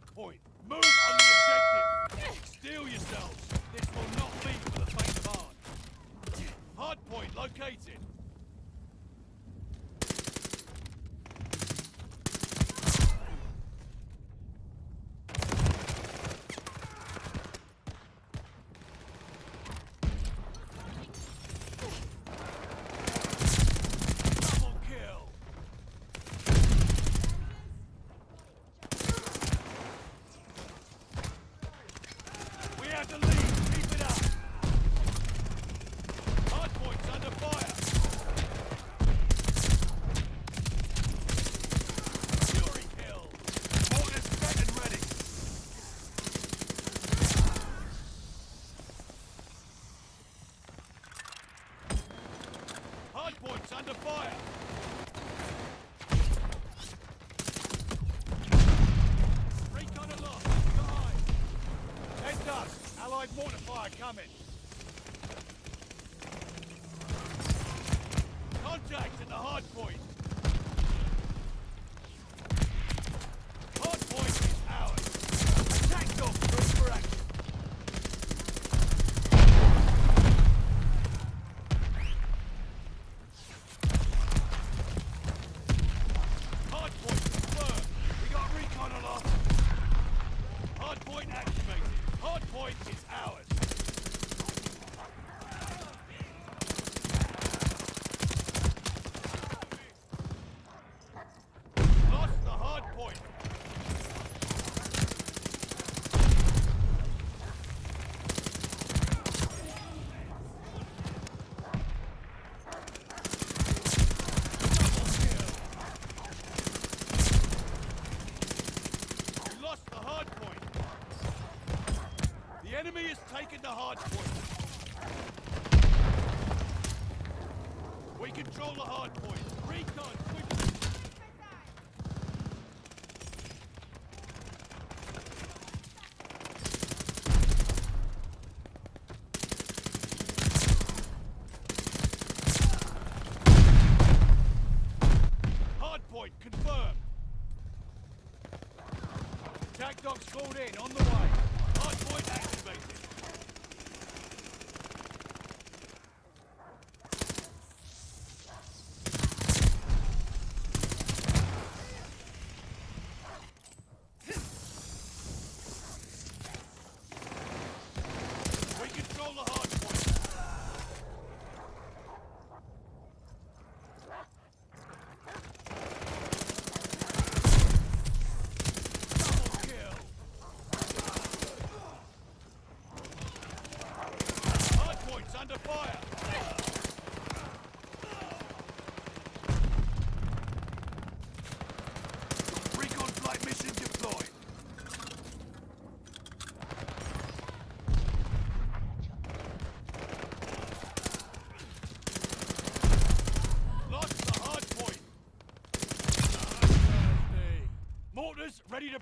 hard point. Move on the objective. Steel yourselves. This will not be for the faint of heart. Hard point located. Allied fire coming. Contact at the hard point. has taken the hard point. We control the hard point. Recon, quickly.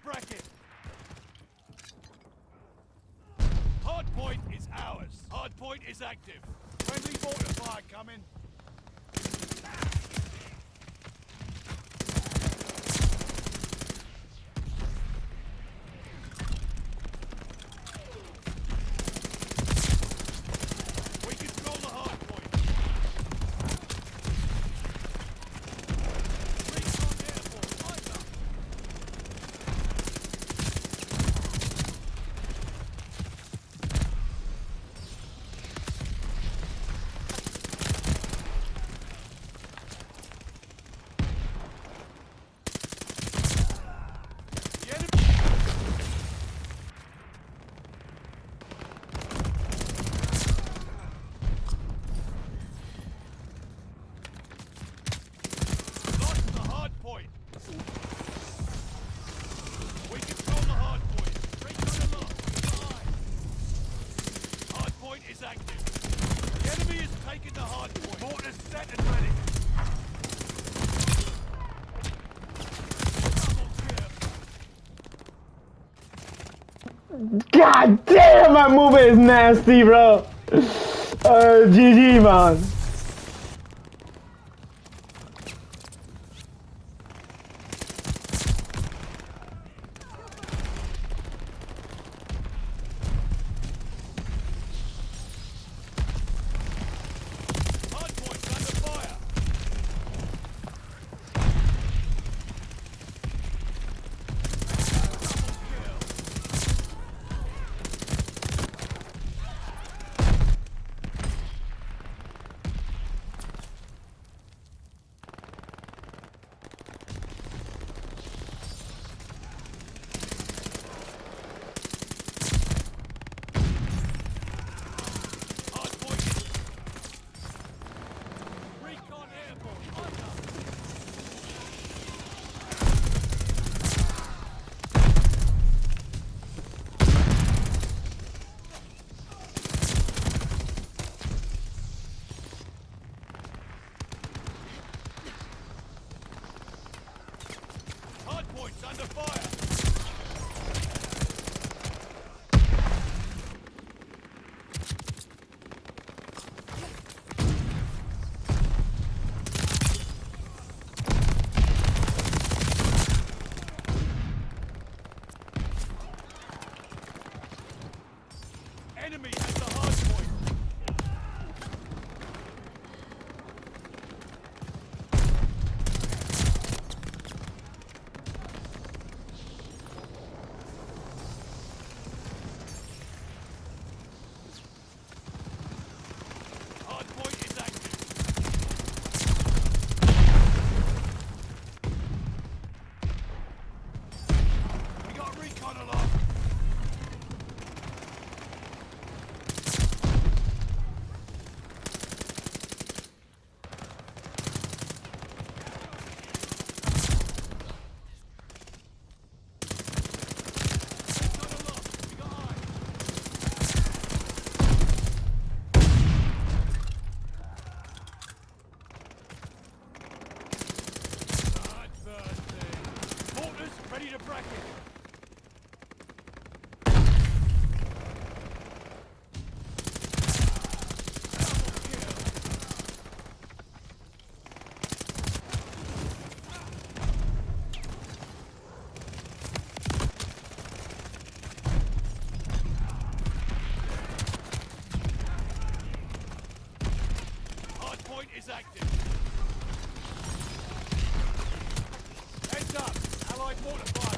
Brecken. God damn, my movement is nasty, bro. Uh, GG, man. enemy at the Recon is active. Heads up! Allied mortar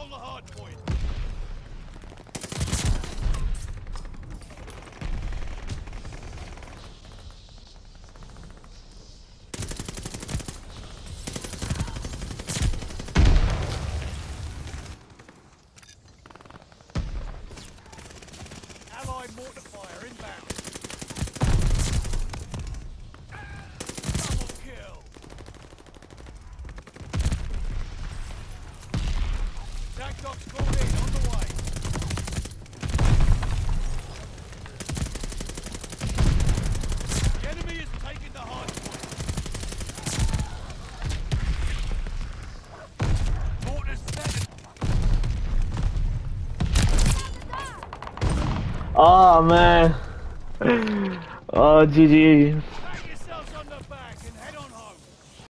Control the hard point. Allied fire inbound. Oh man. Oh GG.